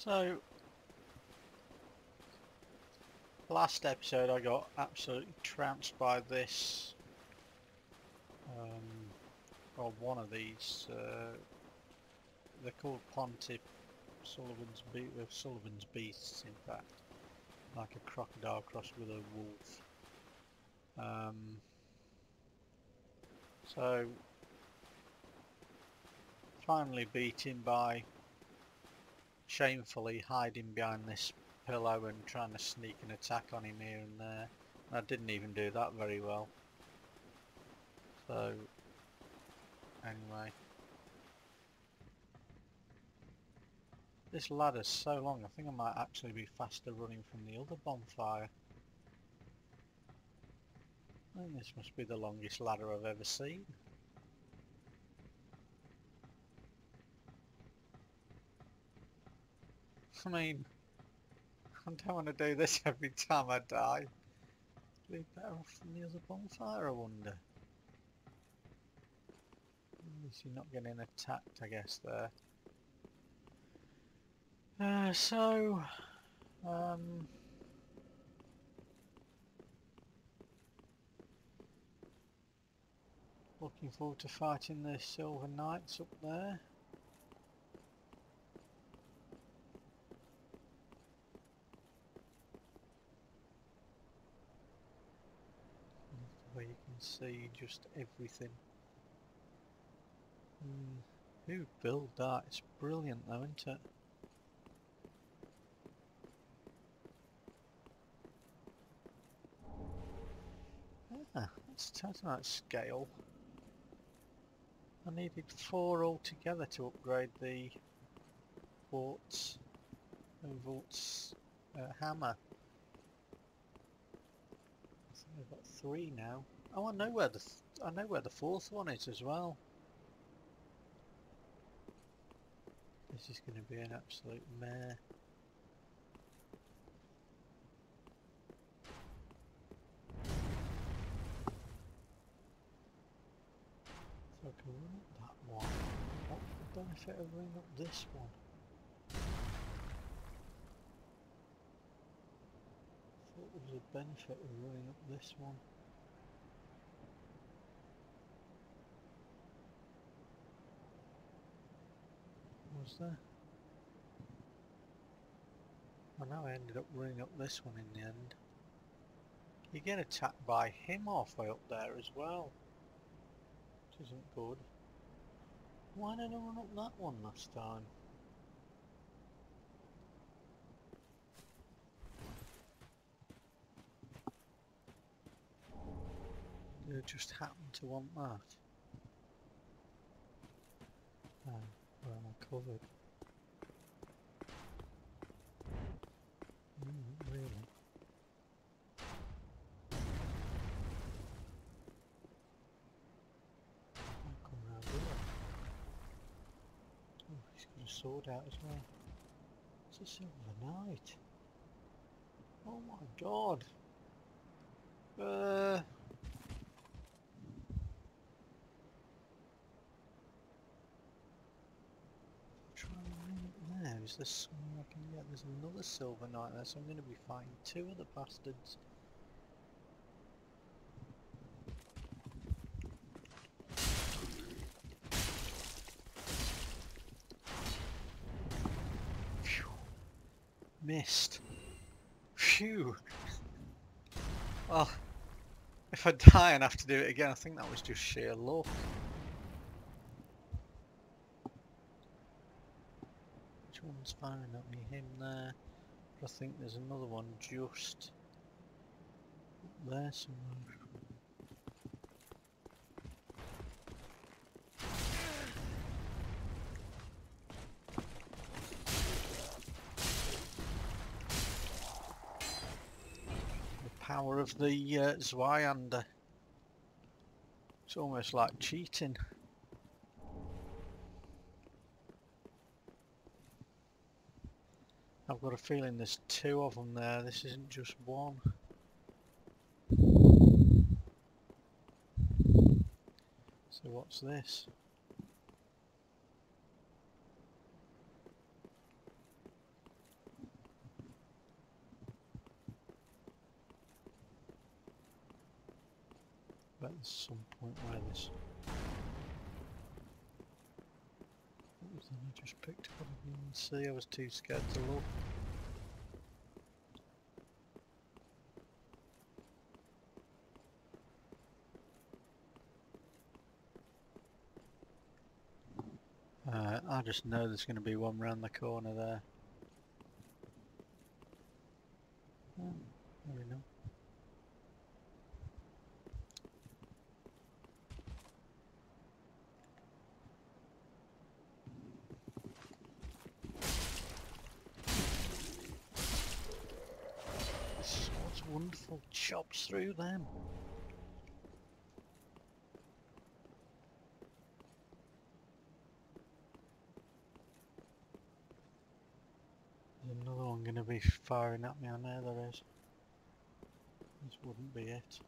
So, last episode I got absolutely trounced by this, um, or one of these, uh, they're called Pontiff Sulyvahn's, Be uh, Sulyvahn's Beasts in fact, like a crocodile crossed with a wolf. Um, so, finally beaten by shamefully hiding behind this pillow and trying to sneak an attack on him here and there. I didn't even do that very well. So, anyway. This ladder's so long, I think I might actually be faster running from the other bonfire. I think this must be the longest ladder I've ever seen. I mean, I don't want to do this every time I die. Be better off than the other bonfire, I wonder. At least you're not getting attacked, I guess, there. Uh, so, um, looking forward to fighting the Silver Knights up there. Where you can see just everything. Mm, who built that? It's brilliant though, isn't it? Ah, that's, that's nice scale. I needed four altogether to upgrade the Vordt's, Vordt's uh, hammer. I think I've got three now. Oh, I know where the th I know where the fourth one is as well. This is going to be an absolute mare. So I can run up that one. What's the benefit of running up this one? Thought there was a benefit of running up this one. Was there? Well now I ended up running up this one in the end. You get attacked by him halfway up there as well. Which isn't good. Why did I run up that one last time? I just happen to want that? Oh, where am I covered? Mm, really? I'll come round here. Oh, he's got a sword out as well. It's a silver knight. Oh my god. Uh try and ring it there. Is there somewhere I can get? There's another silver knight there, so I'm going to be fighting two of the bastards. Phew. Missed. Phew. Well, if I die and have to do it again, I think that was just sheer luck. Which one's firing at me? Him there. I think there's another one just there somewhere. The power of the uh, Zweihander. It's almost like cheating. I've got a feeling there's two of them there. This isn't just one. So what's this? But there's some point where this... I just picked up? I didn't see, I was too scared to look. I just know there's going to be one round the corner there. Oh, there we go. This sword's wonderful, chops through them. There's another one going to be firing at me, I know there is. This wouldn't be it.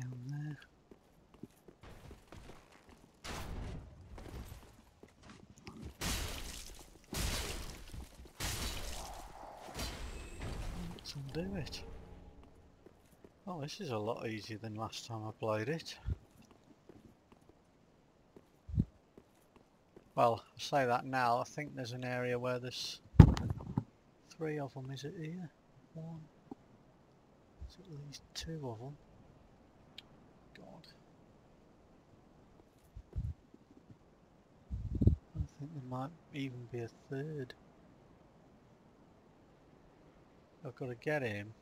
Down there. Let's undo it. Oh, this is a lot easier than last time I played it. Well, I say that now, I think there's an area where there's three of them, is it here? One. There's at least two of them. God. I think there might even be a third. I've got to get him.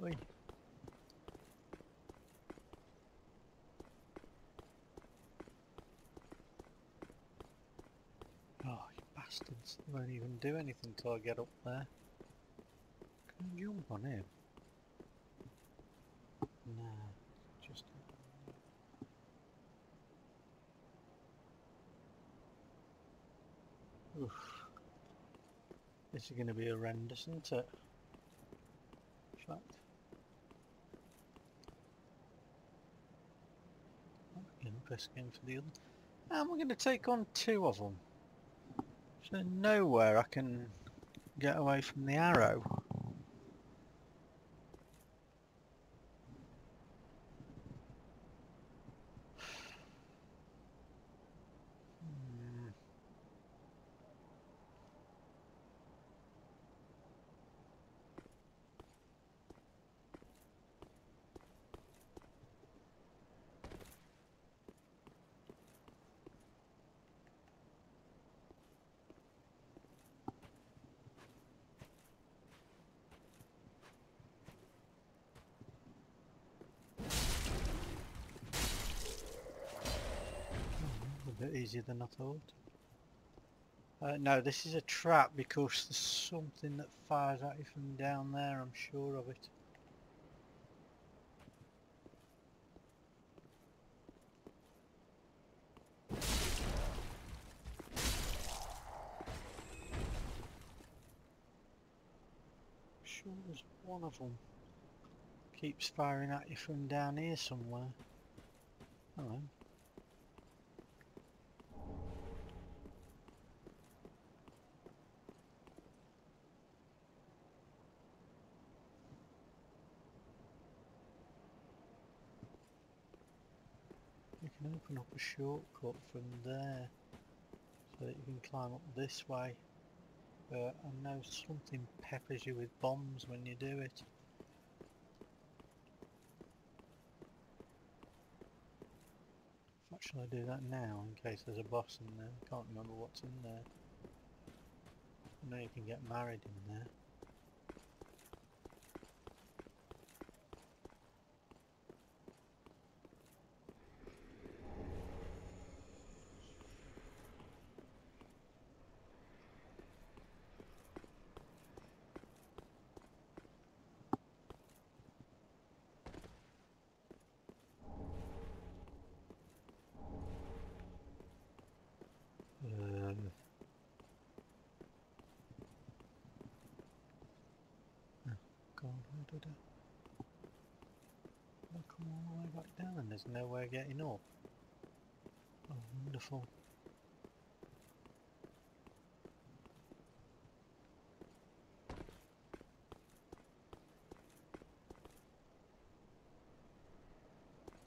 Wait. Oh, you bastards. Won't even do anything till I get up there. Can I jump on him? Nah, just... Oof. This is going to be horrendous, isn't it? In fact... Again, best game for the other. And we're going to take on two of them. So nowhere I can get away from the arrow. Hmm. A bit easier than I thought. Uh, no, this is a trap because there's something that fires at you from down there, I'm sure of it. Sure there's one of them. Keeps firing at you from down here somewhere. Hello. Can open up a shortcut from there so that you can climb up this way. But I know something peppers you with bombs when you do it. Fact, shall I do that now in case there's a boss in there? I can't remember what's in there. I know you can get married in there. Uh, oh, God, where did I? I come all the way back down and there's nowhere getting up. Oh, wonderful.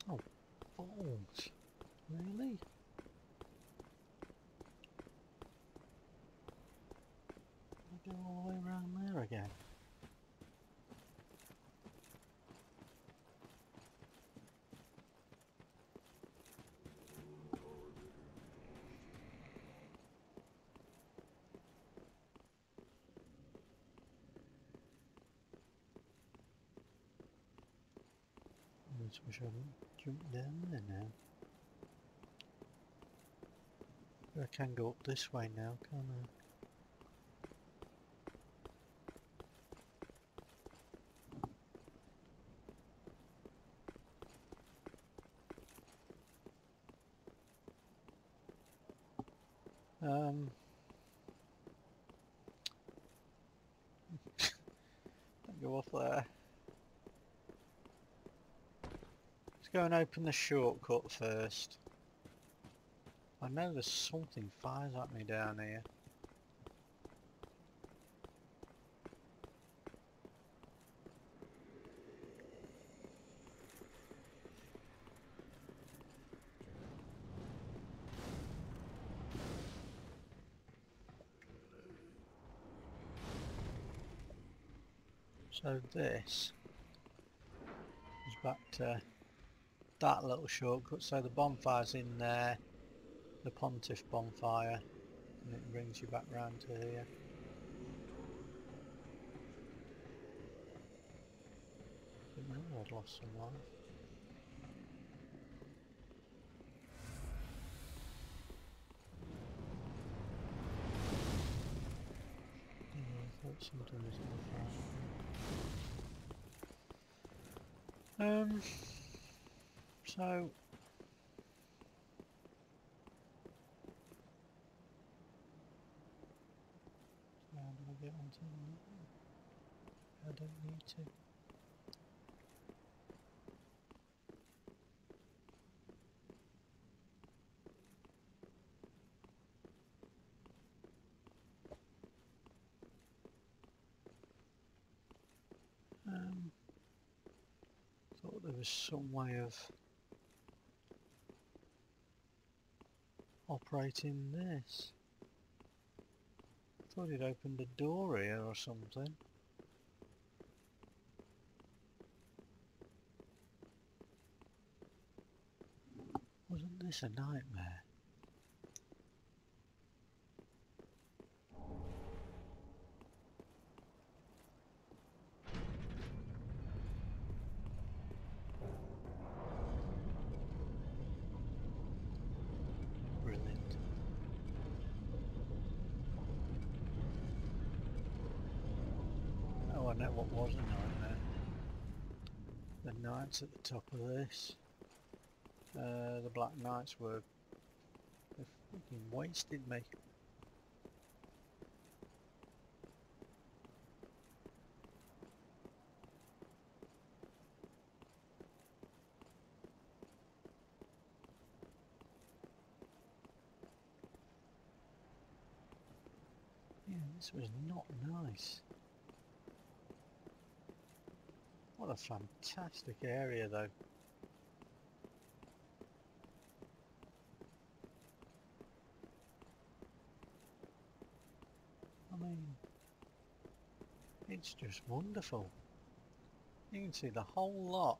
Oh, balls. Really? I go all the way around there again. Jumped down there now. I can go up this way now, can't I? Um, go off there. Let's go and open the shortcut first. I know there's something fires at me down here. So this is back to that little shortcut. So the bonfire's in there, the Pontiff bonfire, and it brings you back round to here. Didn't know I'd lost some life. Yeah, I something was on fire. Um, so How do I get onto I don't need to. Um, thought there was some way of operating this. Thought he'd opened a door here or something. Wasn't this a nightmare? Brilliant. Oh, I know what was a nightmare. The at the top of this. Uh, the Black Knights were... They fucking wasted me. Yeah, this was not nice. What a fantastic area though. I mean, it's just wonderful. You can see the whole lot.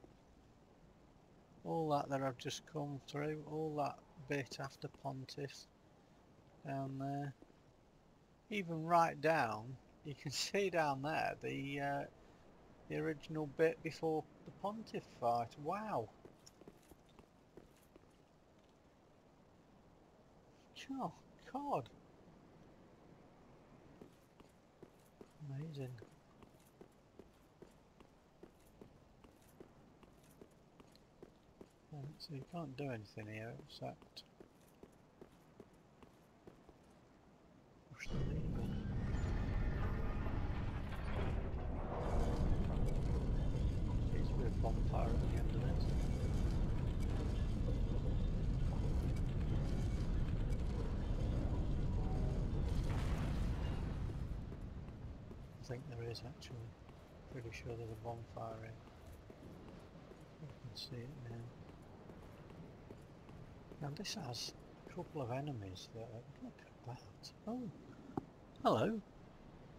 All that that I've just come through, all that bit after Pontiff down there. Even right down, you can see down there the uh, the original bit before the Pontiff fight. Wow. Oh, God. Amazing. So you can't do anything here except push the lever. Needs to be a bonfire at the end of this. I think there is actually. Pretty sure there's a bonfire in. You can see it now. Now this has a couple of enemies that are, look at that. Oh, hello.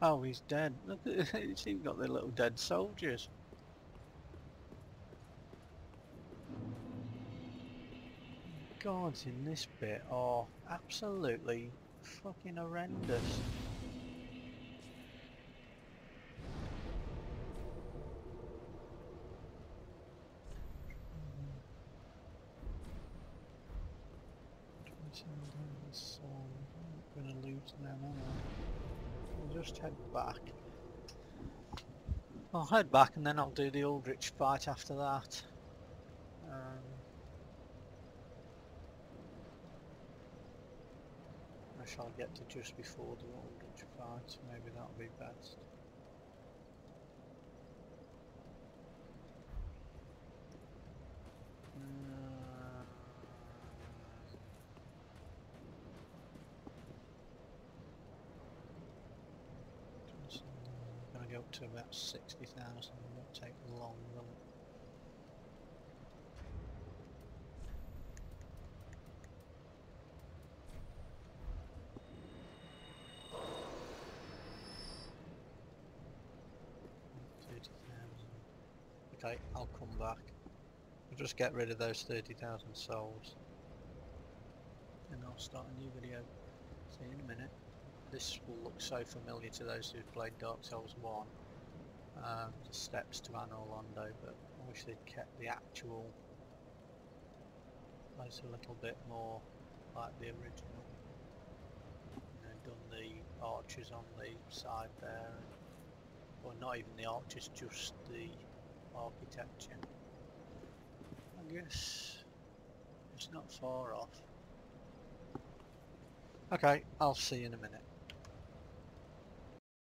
Oh, he's dead. Look at it's even got the little dead soldiers. Guards in this bit are absolutely fucking horrendous. So I'm not gonna lose them, am I? We'll just head back. I'll head back and then I'll do the Aldrich fight after that. Um, I shall get to just before the Aldrich fight, maybe that'll be best. Uh, Just, uh, gonna go to about 60,000, It won't take long, will it? Okay, I'll come back. I'll just get rid of those thirty thousand souls. And I'll start a new video. See you in a minute this will look so familiar to those who've played Dark Souls 1, um, the steps to Anor Londo, but I wish they'd kept the actual place a little bit more like the original. You know, done the arches on the side there, or not even the arches, just the architecture. I guess it's not far off. Okay, I'll see you in a minute.